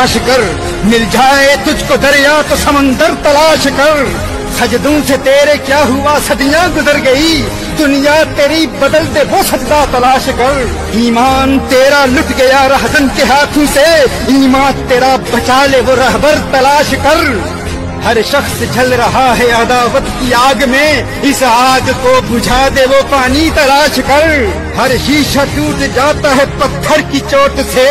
तलाश कर। मिल जाए तुझको दरिया तो समंदर तलाश कर। सजदों से तेरे क्या हुआ? सदियाँ गुजर गई। दुनिया तेरी बदल दे, वो सजदा तलाश कर। ईमान तेरा लुट गया रहजन के हाथों से। ईमान तेरा बचा ले, वो रहबर तलाश कर। हर शख्स जल रहा है अदावत की आग में। इस आग को बुझा दे, वो पानी तलाश कर। हर शीशा टूट जाता है पत्थर की चोट से।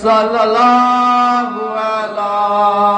सल्लल्लाहु अलैहि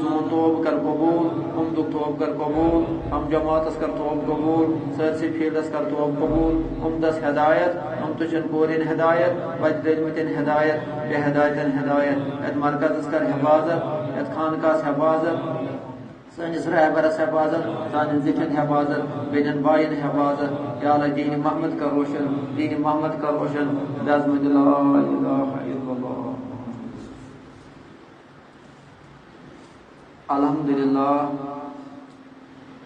सोन तोब कर कबूल हम दुख तोब कर कबूल हम जमातस कर तोब कबूल सरसी फील्डस कर तोब कबूल हम दस हिदायत हम तुझन पूरी हदायत वत दिलमत हदायत बे हदायतन हदायत यत मरकज कर हिफाजत यत खानका हिफाजत सानिस रहबरस हिफाजत सान जिफन हिफाजत बेन बायन हिफाजत या अल्लाह दीन मोहम्मद का रोशन दीन मोहम्मद का रोशन लाजमत ला इलाहा इल्लल्लाह अल्हम्दुलिल्लाह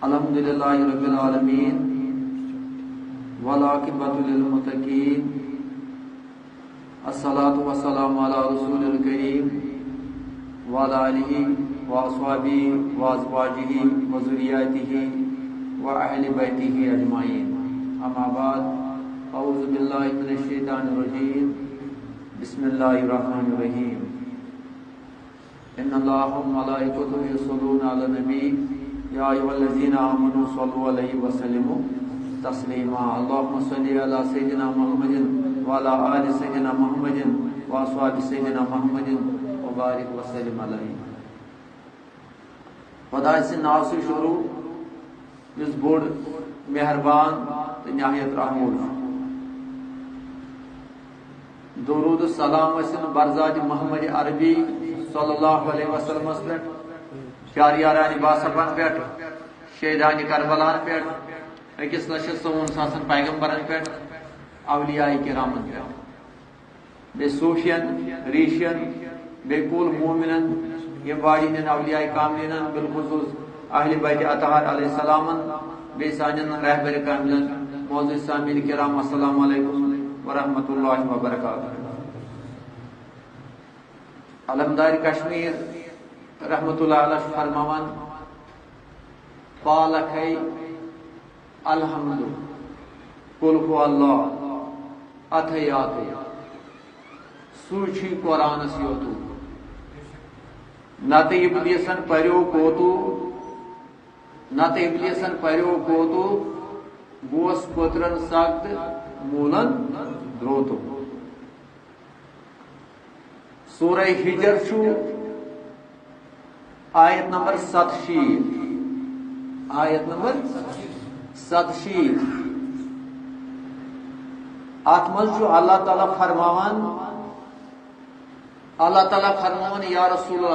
अल्हम्दुलिल्लाह रब्बिल आलमीन वलाकिबतुलमतकीन असलात वसलाम रसूल करीम वाली वासवाबी वाजवाजी वजुरियाती व अहल बैती अजमाइन अमाबाद अउज़बिल्लाशैतानरजीम बसमीम इन्लाकुतुसलून या वसलम तस्लीमा अल्लाह सैदना महमद वाला आल सैदना महमद वासवाब सैदना महमद वबारक वसलम खुदा नाव से शुरू इस बोड़ मेहरबान तो नहायत रहमूल दरूद सलाम बरजात महमद अरबी सल्लल्लाहु अलैहि वसल्लम पे शारियारान बासफन पे शहीदान करबलान पे अकिस नशिस्तों सासन पैगम्बरन पे अवलिया कराम बे सूफियन रीशियन बेकुल मोमिन ये वाहिदन अवलिया कामिलन बिलखसूस अहल बैत अतहार अलैहिस्सलाम बे सानन रहबर कामिलन मौजूद सामिल कराम अस्सलाम वालेकुम व रहमतुल्लाहि अलमदार कश्मीर रहमतुल्लाह फरमान पालखई अल्लाह अथ याद सूची कुरानस योतु नत इबलीसन पर्यो कोतु गोस पुत्रन सख्त मूलन द्रोतु सूरह हिजर छु आयत नंबर सतशीत आयत नंबर सतशीत अत मज अल्लाह ताला फरमावन, अल्लाह ताला फरमावन, या रसूल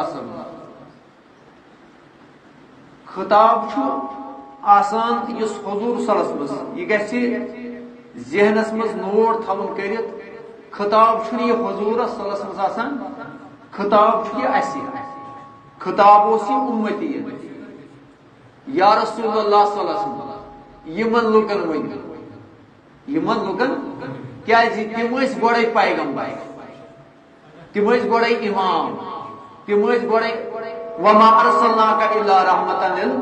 खिताब आसान, इस हजूर सलस मज यह गहस जहनस मज नोट थवन करित खिताब यह हजूर सलस मज खिताब असी खिताब उस यह उम्मती या रसूलुल्लाह सल्लल्लाहु अलैहि वसल्लम यमन लुकन? वन यमन लुकन क्या तिम गोड़े पैगंबर तिम गोड़े इमाम। तिम गोड़े वमा अरसलनाका इल्ला रहमतन लिल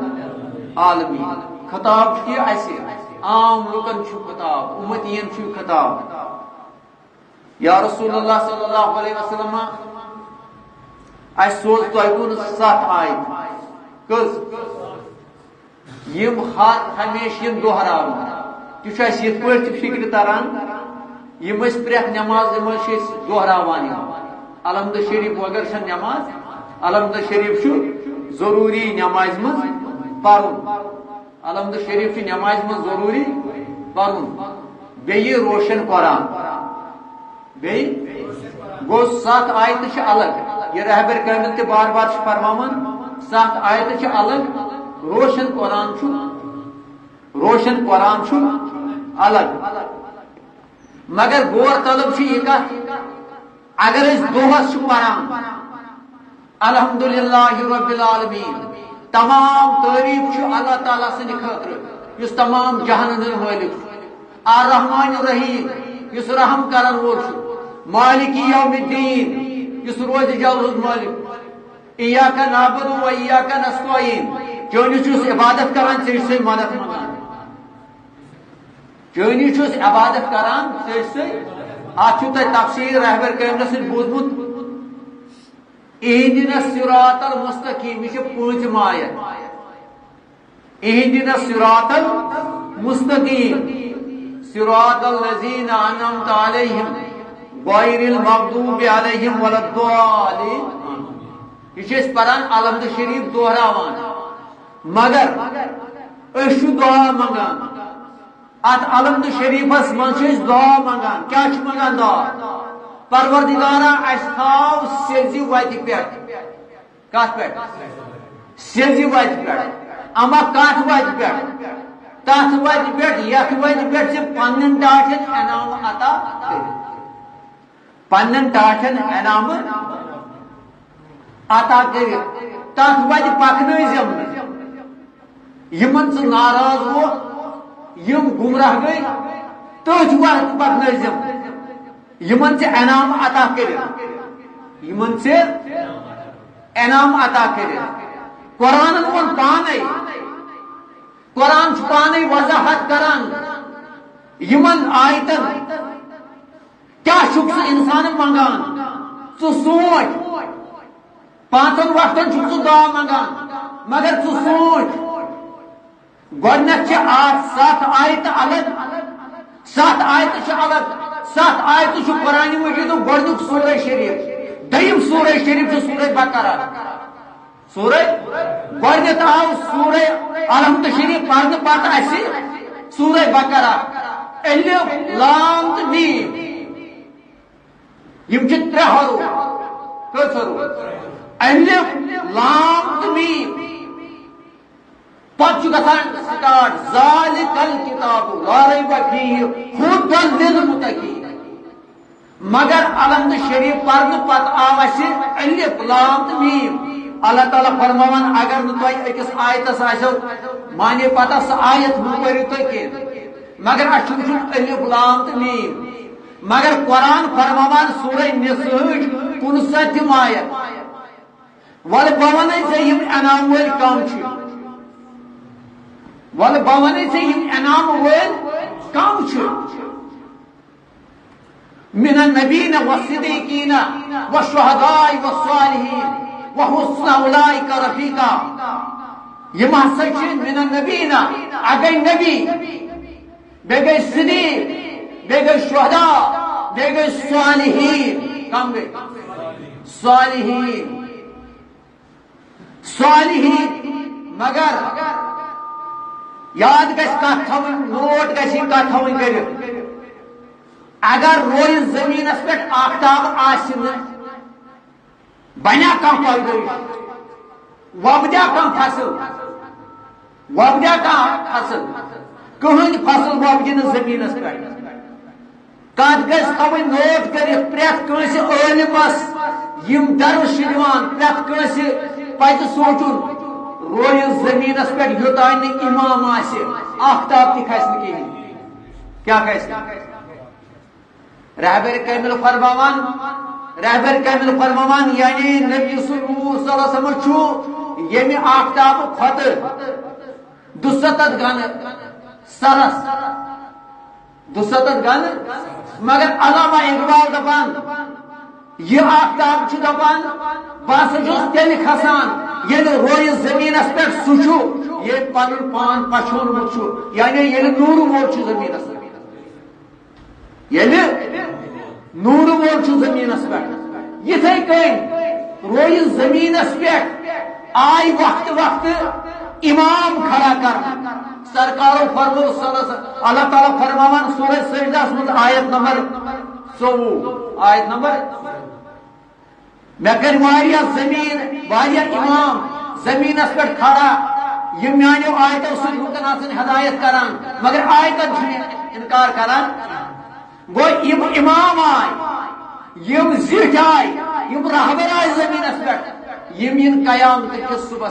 आलमीन। खिताब की ऐसे, आम लुकन छु खिताब, उम्मतियन छु खिताब। या रसूलुल्लाह सल्लल्लाहु अलैहि वसल्लम अस सोज तोह कुन सत आयत। कस यम हर हमेश यम पे फ़िक्र तरान यम प्रेथ नमाज़ यम दोहरावान अलहमद शरीफ वगर नमाज़ अलहमद शरीफ ज़रूरी नमाज़ अलहमद शरीफ नमाज़ मज ज़रूरी रोशन कुरान गो सत आयत अलग यह रहबर कामिल बार बार फरमान सत आयत अलग रोशन कुरान छु रोशन कुरान छु अलग। मगर गौर तलब यह अगर दोहस परान अल्हम्दुलिल्लाह रब्बिल आलमीन, तमाम तारीफ़ अल्लाह ताला सद खतर इस तमाम जहान मालिक आर रहमान रहीम, इस रहम करन वोल मालिक यौमिद्दीन, इस रोज जल्द मालिक। इयाका नाबुदु व इयाका नस्तईन। चुस इबादत करान मदद मंगान चुस इबादत करान से? से आछु तफसीर रहबर कामन से बोजमुत इहदिन सिरातल मुस्तकीम यह पाँच आयत इहदिन सिरातल मुस्तकीम। सिरातल लजीन अनमत अलैहिम गैरिल मगदूब अलैहिम वलद्दालिन यह परान अलहमद शरीफ दोहरावान। मगर दुआ मंगान अत अलहमद शरीफस मज दुआ मंगान क्या मंगान दुआ? परवरदिगारा असाव सेजी वत पे कत पे सेजी वत पे अमा कत वत पे तथ वत पे यथ वत पे पन्न टाठन इनाम अता पन्न टाठन इनाम अता कर तथ वत पकनजम यमन से नाराज़ वो यम गुमराह गई तथ वत पकनजम यमन से इनाम अता कर। यमन से इनाम अता कर। कुरान वोन पाने कुरान पान वजाहत करान। यमन आयतन। क्या शुक इंसान मंगान? सु सोच। पांचन वक्तन छुक दुआ मंगान। मगर सु सोच। गोडनक आठ सात आयत अलग। सात आयत अलग। सत आयत कुरान मजीद गोडनुक सूर शरीफ। दयम सूर शरीफ सूर बकरा। सूर? गोडनत आव सूर अलहमद शरीफ पढ़ने पत सूर बकरा। लाम यम त्रे हरू। अलिफ लाम जालिकल किताबु मगर अलहमद शरीफ पढ़ने पत आव अलिफ लाम तो मीम अल्लाह ताला फरमान अगर नकिस आयतस आसो माने पता सह आयत पढ़ो तुम मगर अलिफ लाम तो मीम मगर कुरान फरमान सूर निसह कुनसतम आयत। वल बवन से यम इनाम वल कम वल बवन से इनाम वल कम मिन नबीन व सिद्दीकीन व शुहदाय व सालिहीन व हुस्न उलाइक रफीका यम हसा मिन नबीन अगै नबी बे गई सिद्दीक बे गई शुहदा बे गई सालिहीन कम मगर याद गवन नोट गवन अगर रोज ज़मीन पे आफ्ताब बना कम पैदाइश वबदा कम फ़सल? वबदा कम फ़सल? कहद फ़सल वबदि ज़मीन पे? कत गवन नोट कर, प्रत कलमस दर्श प्रत पज सोचुन। रोज ज़मीन पे योतान इमाम आफ्ताब तह कह क्या रहबर कमिल फरमान रहबर कमिल फरमान यानी नबी सल्लम ये आफ्ताब खत दुसत गन सरस दुसत गन मगर अलामा इकबाल दपान ये आफताब दपान जुस तेल खसान, ये रोय ज़मीन पे सुछु ये पन पान पछोन यानी ये नूर मोर ज़मीन पे नूर वोल ज़मीन पे इथे कन रोय ज़मीन पे आय वक्त वक्त इमाम खड़ा कर। सरकारों फरमो अल्लाह ताला फरमान सूरज सजदास आयत नंबर चौवह आयत नंबर मे कर ज़मीन इमाम ज़मीन पे खड़ा ये मानो आयतों सदन हदायत करान मगर आयतन इनकार करान गो इमाम आय यम जिठ आय रहबर आय ज़मीन पे यम इन कयाम सुबह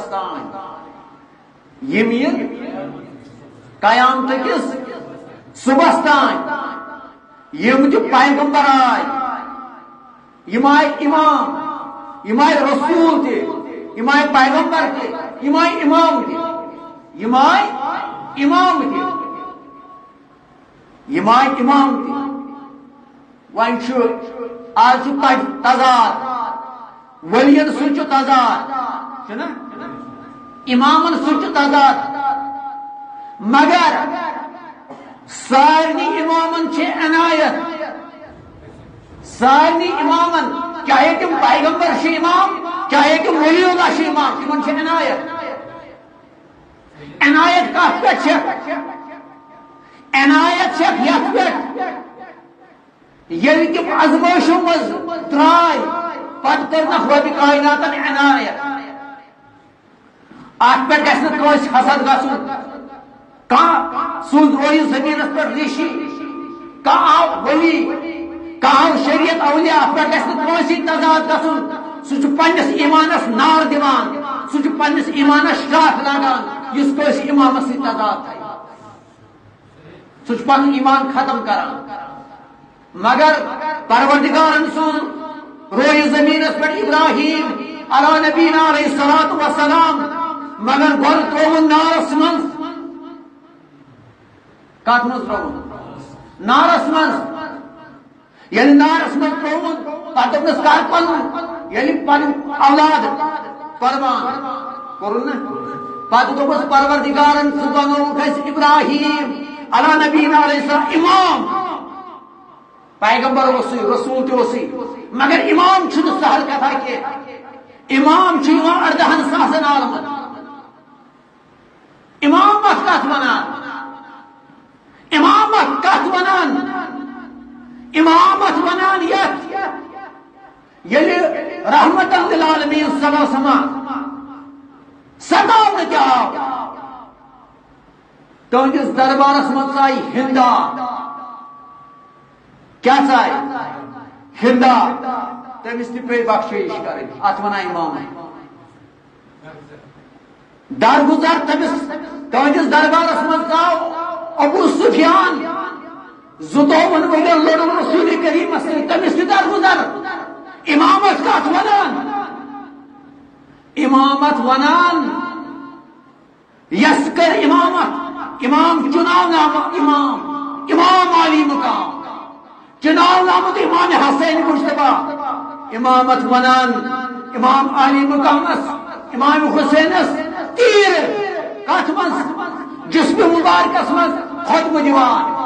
यम इन कयाम सुबह तान यम जो आय आय इमाम यम आय रसूल यम आय पैगंबर यम आय इमाम यम आय इमाम यम आय इमाम ते वन आज तजाद वलियन सह तजाद इमामन सह तजाद। मगर सारनी इमामन अनायत। सारनी इमामन चाहे तुम पैगंबर इमाम चाहे तुम वलीउल्लाह इमाम तिमन अनायत। अनायत कत पे अनायत यथ पे ये तम आजमाइशों मज द्राय पत कर रब कायनात अनायत। अत पे गस हसद गुन कह? सुज रोय ज़मीन पे ऋषि। कह? आव वली। कह आव शरीयत अवलिया पे गस तजाद गुन सह ईमानस नार दिवान। सह पन्नस ईमानस शाख लागान। इस इमामस तजाद सह पन ईमान खत्म करान मगर परवरदिगार सुन रोय ज़मीन पे इब्राहिम, अला नबीना सलात वसलाम मगर गोल त्रोवन नारस त्रोवन। नारस मन ये नारस मन त्रोवन पत कर पन ये पन औलाद कुर्बान कोरुन पत दोपस परवरदिगारन सह बनो इब्राहिम, अला नबीना इमाम। पैगंबर रसूल तसी मगर इमाम सहल कथा के इमाम अर्दहन सासन आलमन इमामत कत वनान इमामत कत इमामत वनान यथ यलि रहमतन आलमीन समा। सदाव आव तुंदिस दरबारस मज हिंदा। क्या चाहे हिंदा। तमिस पे बख्शिश कर। अत वन इमाम दरगुजर तमिस। तुंदिस दरबारस मज अबू सुफियान। जुतोवन वगैरह लोड़न रसूल करीम तमिस दरगुजर इमामत कत वन इमामत वनान। यस कर इमामत। इमाम चुनाव नाम इमाम। इमाम आली मुकाम। चुनाव नामत इमाम हसैन मुशतबा। इमामत वनान। इमाम आली मुकामस इमाम हुसैनस तीर। जिसम मुबारकस खुतब दिवान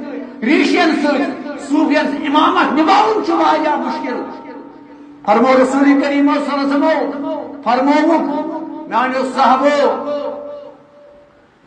सशियन सूफियन इमामत निभावन मुश्किल फरमो रसूल करीम फरमोमुक मानो साहबो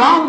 गम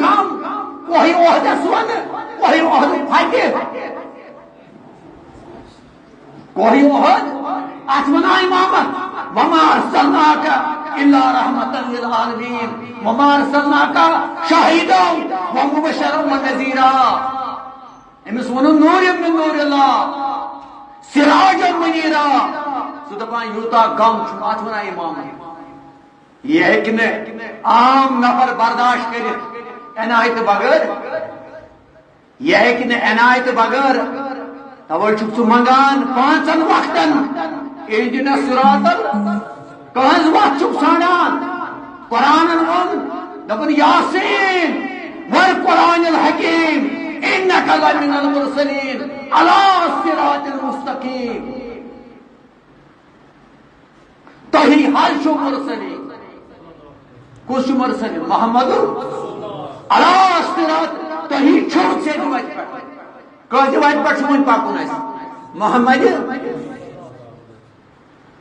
गम वही ओहदस वन वही ओहद फटे वही ओहद अत वना इमामत वमार सल्लाका इल्ला रहमतन लिल आलमीन। वमार सल्लाका शाहिदा व मुबशरन व नजीरा। अमिस वन नूर मिन नूर अल्लाह सिराज मुनीरा। सो दपान यूता गम वना इमामत यह है कि आम नफर बर्दाश्त कर, एनायत बगैर। यह है कि एनायत बगैर तवे छु मंगान, पांचन वक्तन। एजना सुरातल कहज वक्त छु सानान कुरान वन दपन यासीन वर कुरान अल हकीम इन्नका लमिनल मुरसलीन, अला सिरातिल मुस्तकीम। तही हाल छु मुरसलीन। कुछ मुरसलीन मोहम्मद अला सिरात, तही छु से वत कह वत पर छु पाकुन मोहम्मद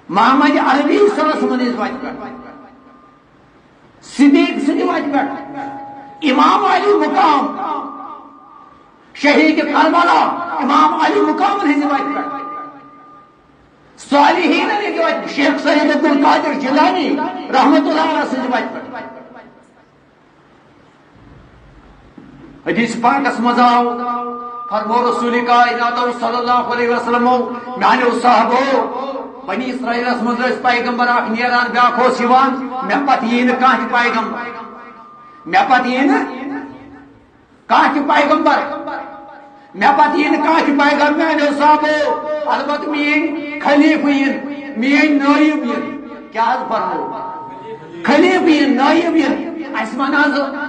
मोहम्मद अरबी सलस मनिस वत पर सिद्दीक सिद्दी वत पर इमाम अली मुकाम। शहीद करबला इमाम अली मुकाम हिंद वत पर सालिहीन शेख सैयद अब्दुल कादिर जिलानी सिद्दी वत पर हदीस पाकस मजाओ फरमो रसूल वसल्लम माने साहबो बनी इसराइलस मज पैगंबर अख नेरान ब्याख मे पत यी कह पैगंबर मे पत यी कह पैगंबर मे पत यी कह पैगंबर मानो साहबो अलबत मीन खलीफ यी मीन नायब यी क्या फरमो खलीफ यी नायब यी अस वन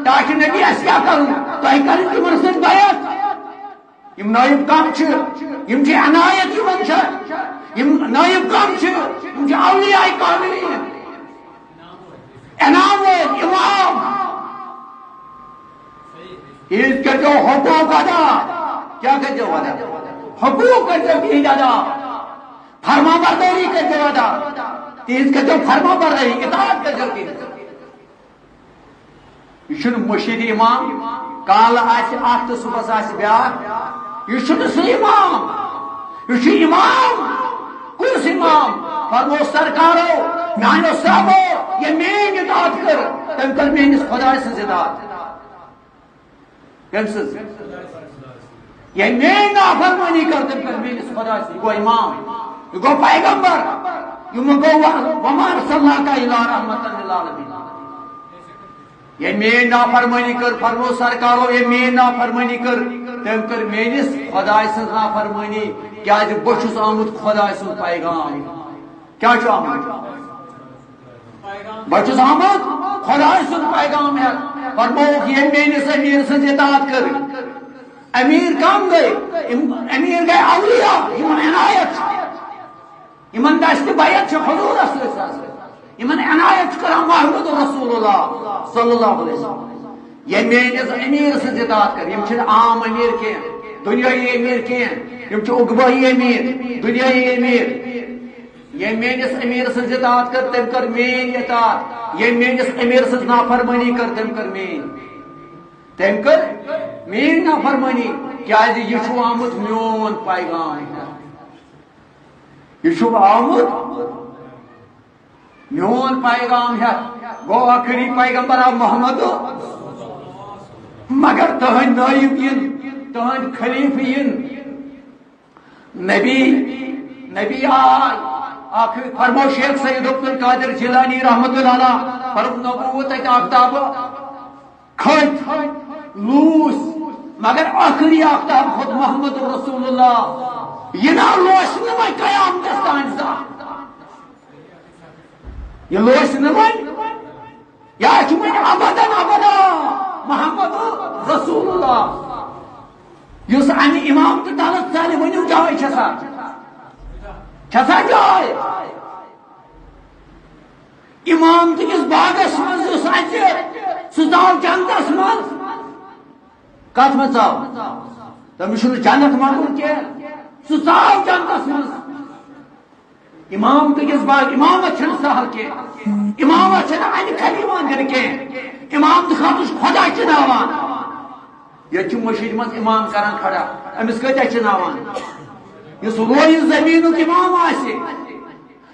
ताश नबी अस क्या कर तुम कर बयात यम नायब कम यम अनायत यम नायब कम यम अलिया कामिलीन इनाम इमाम ईद कर हकूक अदा क्या कर जो अदा हकूक कर जो ईद अदा फरमा बरदारी कर जो अदा ईद कर जो फरमा बरदारी इताअत कर जो यह मुशीद इमाम काल आख तो सुबह ब्या यह सह इमाम यह इमाम कुस इमाम फरमो सरकारो मानो साहबो ये मेन इतात कर तम कर मेनिस खुदा सज इतात कम ये मेन नाफरमानी कर तम कर मेनिस खुदा से गो इमाम गो पैगंबर ये गो वमान सल्लल्लाहु अलैहि रहमतन लिल आलमीन ये मेन नाफरमानी कर, फरमो सरकारो, ये मेन नाफरमानी कर। तम कर मेनिस खुदाय सज नाफरमानी, क्या बहुत आमुत खुदाय सज पैगाम। क्या आमुत बहुत आमुत खुदाय सज पैगाम है। फरमो ये मेनिस अमीर सज इतात कर। अमीर कम गए अमीर गए इमन इनायत इमन दस्त बैत हजूर इन अनायत कर महमूद रसूलुल्लाह सल्लल्लाहु ये मेनिस अमीर इतात कर आम अमीर के दुनियाई अमीर कह उगबाई अमीर दुनियाई अमीर ये मेनिस अमीर इतात कर तम कर मेन इतात ये मेनिस अमीर नाफरमानी कर तम कर मेन तम कर मेन नाफरमानी क्या यह आमुत मोन पैगाम यह आमुत मोन पैगाम है गो आखिरी पैगंबर अब मोहम्मद। मगर तहन नायब इन तहन खलीफ इन नबी नबी आय आखिर फरमो शेख सैयद अब्दुल कादिर जिलानी रहमतुल्लाह फरम नबूवत आफ्ताब खत लूस, मगर आखिरी आफ्ताब खुद मोहम्मद रसूलुल्लाह। ये ना लोश न कयाम दस्तान सा ये लोश न या वह अबदन अबदा मोहम्मद रसूलुल्लाह युस अमि इमाम तो तलत साले वनु जाय छसा छसा जाय इमाम तो किस बागस मज युस अति सुजाव जन्नतस मज कत मज जाव तमिस जन्नत मांगुन के सुजाव जन्नतस मज इमाम तो बाग इमाम छन सहल के। इमाम छन अन खलीमान दिन के इमाम तो खातुस खुदा चनावान। ये मशीद मज इमाम करान खड़ा। अमिस कत्या चनावान? इस रोय ज़मीन इमाम आसे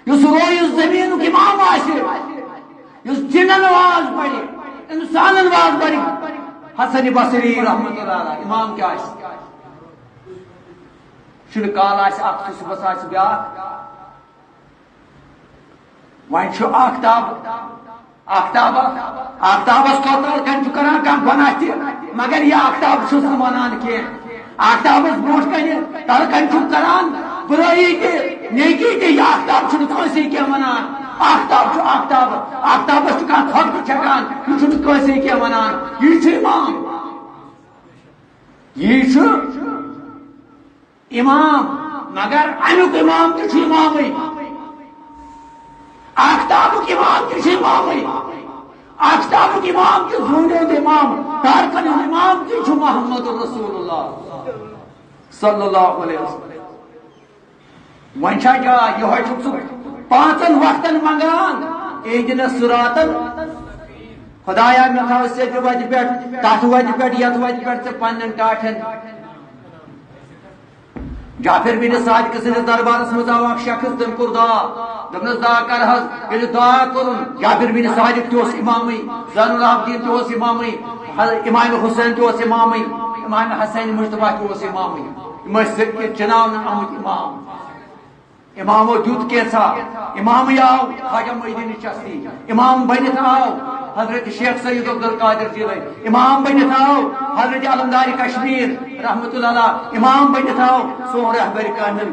रोय ज़मीन इमाम आसे जिनन वाज पड़े इंसान वाज पड़े। हसन बसरी रहमतुल्लाह इमाम क्या काल सुबह ब्या आखताब आखताबस कतल कन कर तह मगर यह आखताब वनान कह आखताबस ब्रो कन तल कन कर बुराई तह नेकी तह यह आखताब कंसे कह वनान आखताब आखताब आखताबस खत छकान यह कह वनान यह इमाम यह इमाम, मगर अमुक इमाम तह इमाम आफ्ताब की इमाम आफ्ताब इमाम की जूनद इमाम तारकन इमाम की छु मोहम्मद रसूलुल्लाह। सल्लल्लाहु अलैहि वसल्लम। छा क्या यह छु पांचन वक्तन मंगान एक दिन सुरातन। खुदाया मे थाव से वत पे तथ वत पे यथ वत पे पन्न टाठन। जाफिर बिन सादिक सद दरबारस मज आव शख्स तम कोर दा दा कर दा करुन जाफिर बिन तोस इमामी, जैनुल आबदीन तोस इमामी इमाम हुसैन इमामी, इमाम हसन मुस्तफ़ा तोस इमामी। इमाम दुत कैसा इमाम आव ख्वाजा मोइनुद्दीन चिश्ती इमाम बनित आव हज़रत शेख सैयद अब्दुल कादिर जीलानी इमाम बनित आव हज़रत अलमदारी कश्मीर रहमत इमाम बनित आव सोह रहबर कामिल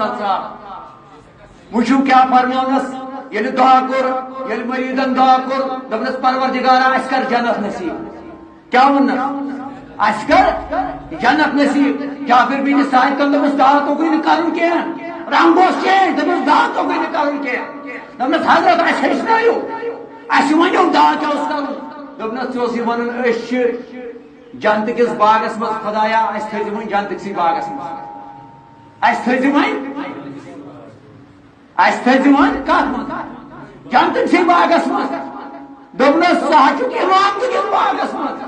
तथा वुचु क्या फरमानस ये दुआ कोर, ये मरीदन दुआ कोर दपनस परवरदिगारा अस कर जन्नत नसीब। क्या वन्न अस कर जन्नत नसीब। जाफिर बिन साहिब कंदमस दुआ तो कोई चेंज दपनस दुआ तो कोई करन के दपनस हज़रत अस हेचनायो अस वनो दुआ क्या कर दपनस चोस वन अस जन्नत किस बागस मज खुदाया अस थज वन जन्नत सी बागस मज अस थज वन अस थज वन कत मज जन्नत सी बागस मज दपनस सह इमाम किस बागस मज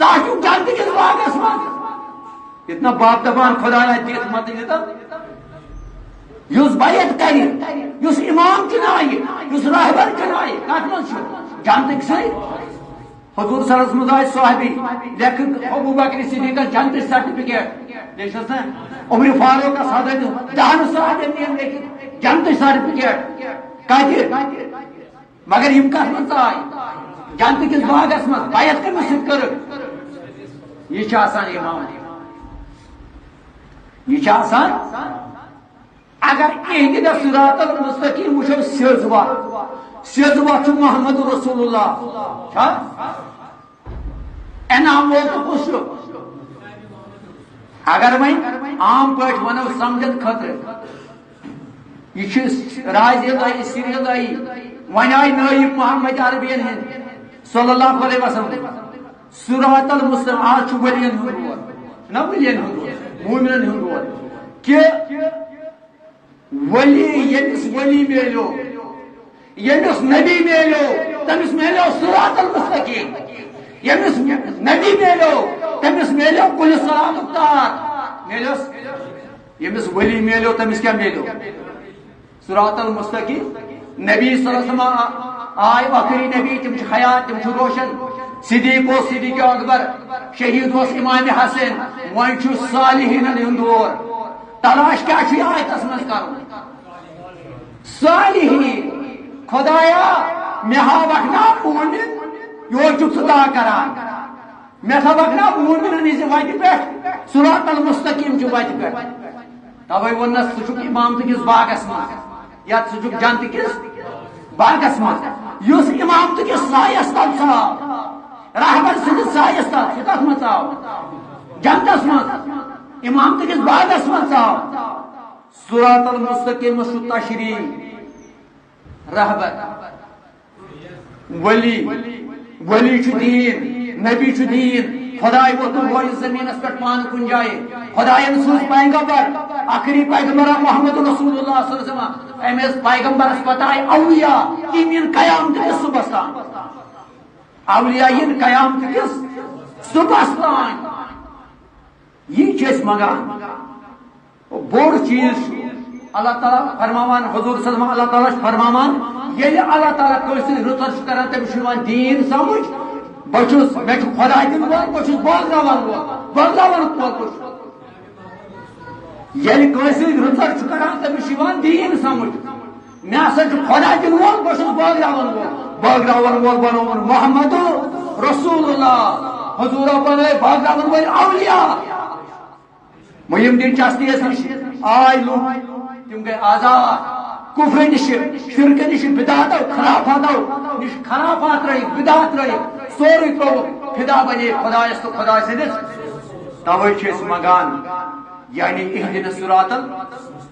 सह जन्नत किस बागस मज इतना बाप दपान खुदाया दित मत युस बैत कर युस इमाम चुनाय युस रहबर चुनाय कत मज जन्नत सही हजूर सरस मज साहबी लेख अबू बकर सिद्दीक जन्नत सर्टिफिकेट देखस ना उमर फारूक हज़रत दहन साहब ने लेखित जन्नत सर्टिफिकेट कत मगर यम कत मज आय जन्नत किस बागस मज बैत कमिस सत कर। इमाम यह अगर एहद सुरातल मुस्तकीम वो सेजवा सेजवा मोहम्मद रसूलुल्लाह। एनाम वो तो कुछ अगर वह आम पे वनो समझन खतर। यह राज सिरदाई वन आय नायब मोहम्मद अरबियन हंद सल्लल्लाहु अलैहि वसल्लम। सुरातल मुस्लिम आज वलियन हंद ना वलियन हंद मोमिनन हंद कि वली यमिस वली मेलो। यमिस नबी मेलो। तमिस मेलो सिरातल मुस्तकीम। यमिस नबी मेलो। तमिस मेलो कुल सलाम तार मेलोस यमिस वली मिलो तमिस क्या मिलो? सुरातल मुस्तकीम। नबी सल्लल्लाहु आय आखिरी नबी, तुम हयात, तुम रोशन। सिद्दीक ओ सिद्दीक अकबर। शहीद इमाम हसन। छु सालिहीन दौर तलाश क्या आयतस मज कर सालिहीन खुदाया, मे हावक ना मोमिन, यो छु सदा करान मे हावक ना मोमिन इस वत पे, सुरातल मुस्तकीम वत पे। तवे वनस सुजुक इमाम तकिस बागस मज या सुजुक जन तकिस बागस मज युस इमाम तकिस सायस तल रहबर सिंह सायस तल कत मज आव जनतस मज इमाम तकिस बागस मज आव सुरातल मुस्तकीम तशरी रहबर। वली। वली दीन नबी दीन खुदाय वो ज़मीन पे पान कुन जाए खुदायन सूज पैगंबर। आखिरी पैगंबर मोहम्मद सल्लल्लाहु अलैहि वसल्लम। एमएस पैगंबर इन कयाम सुबस्तान औलिया इन कयाम सुबस्तान ये चीज़ मंगान बोड़ चीज़ अल्लाह ताला फरमावान हुजूर सल्लल्लाहु अल्लाह ताला फरमावान ये अल्लाह ताला कोई रुतर करान तमिस दीन समझ बहुस मे खुदा दिन वोल बहुस बोजरावन वोल बोजरावन वोल बहुस ये कंस रुतर करान तमिस दीन समझ, मे हसा खुदा दिन वोल बहुस बोजरावन वोल बोजरावन वोल बनोवन मोहम्मद रसूलुल्लाह। हजूर बन बोजरावन वोल औलिया मुहिम दिन चस्तियस नश आय लूह तुम गए आज़ाद, कुफर निश, शिरक निश बिदात खराफात निश खराफात रही, बिदात रही। सोरे त्रो फिदा बने खुदायस तो खुदा सदिस तवे मगान यानी इहदिन सुरातल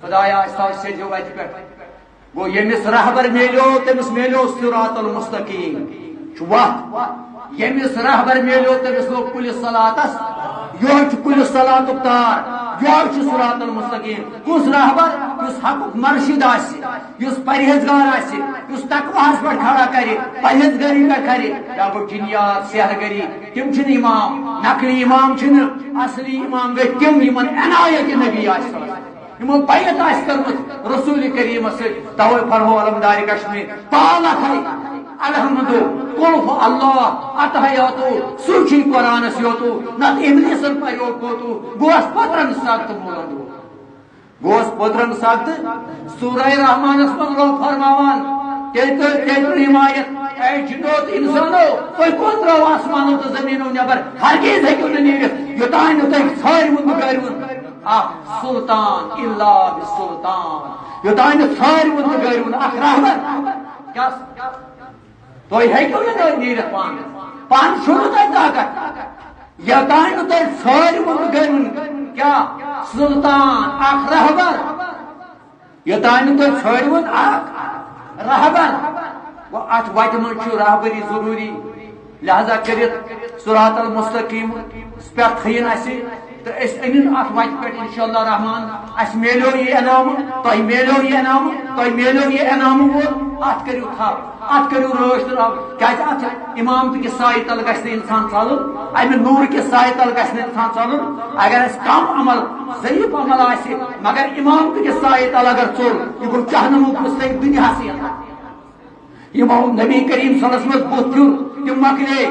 खुदाया से जो वत पे गो यमिस रहबर मेलो तमिस मेलो सुरातल मुस्तकीम। यमिस रहबर मेलो तमिस लोग पुलिस सलातस, यो कुल सलात तार यो सुरातल मुस्तकीम कुस रहबर हक मर्शिद आस परहेजगार आस तकवाहस पे खड़ा करे परहेजगारी पे करे जिनियात सेहरगरी तिम इमाम नकली इमाम असली इमाम गए तिम अनायत नबी यमो बैत आस करमत रसूल करीम से तवे फरमो अलमदारी कश्मीर खै अलहमदु कुल्फ अल्लाह अतहयातु सुची कुरान योतु नत इब्लिसन पर योतु गोस पत्रन सख्त मोलंदु गोस पत्रन सख्त सूरह रहमान मन लो फरमावन तेल तेल हिमायत ऐ जिनोत इंसानो कोई कोन द्रो आसमानो तो जमीनो नबर हरगिज है क्यों नहीं योतान योतान सारी मुंद गैरुन आ सुल्तान इल्ला बिसुल्तान योतान सारी मुंद गैरुन अख रहमत क्या तो हेकू नीर पान? पान तो गन क्या? सुल्तान रहबर। यतान तो छड़वन अख रहबर। वो अत मन रहबरी ज़रूरी। लिहाजा कर सुरात मुस्तकीम पे थीन तो अन अत वत पे इनशाला रहमान। अस मेलो ये इनाम तुम मेलो ये इनाम तुम मेलो ये इनाम वो अत करू थप अत करू रोश तो क्या अत इमाम कि साय तल ग इंसान चल अमि नूर कि साय तल ग इंसान चल अगर अस कम अमल जयीफ अमल आ मगर इमाम कि साय तल अगर चोल यह गो जहनमुक मुस्तक दुनिया यमो नबी करीम सलस बुत तिम मकले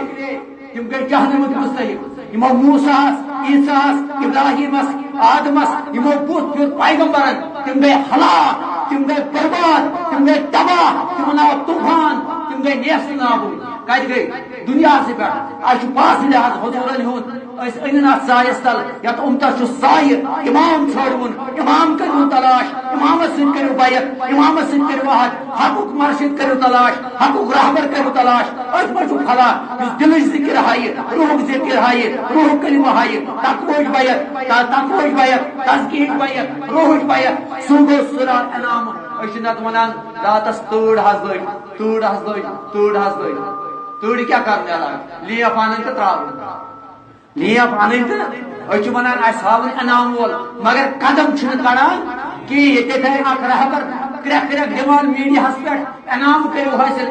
तिम गई जहनमुक मुस्तक यमो मूसा ईसास इब्राहिमस, आदमस यमो बुत फिर पैगंबरन तम गए हलाक, तिम गए बर्बाद, तम गए तबाह, तिम नाव तूफ़ान तिम गए नेस नाबू कत गई दुनिया से पे आज पास लिहाज हजूरन हुन अन अत सायस तल यत उमता साय इमाम छोड़वन, इमाम करू तलाश, इमाम करू बैत इमाम करू अहद हकुक मर्शिद करू तलाश, हकुक रहबर करू तलाश। अत मजु फला दिल ज़िक्र हाय, रूह ज़िक्र हाय, रूह कलिमा हाय। तकवोज बैत तकवोज बैत तजकीक बैत रूह बैत सुगो सुरा इनाम। रातस तूड़ हज लग हज लग हज लग तूड़ क्या पानन तो त्रावन लिया पानी तो अस हावन मगर कदम कड़ान कि ये थे अख रहबर क्रैक क्रैक दिवान मीडिया पे इनाम करो हासिल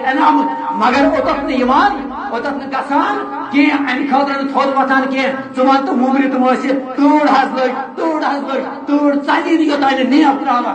मगर ओतत न यमान ओतत न गसान कि अमि खतर थोद वन तो मुमरी तुम तूड़ हज लग लग योतान नियत त्रावा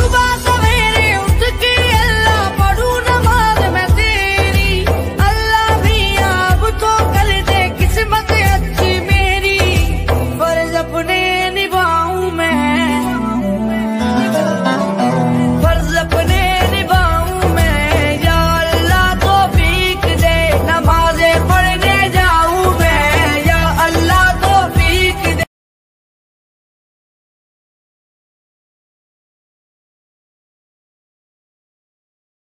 सुबह सवेरे उठ के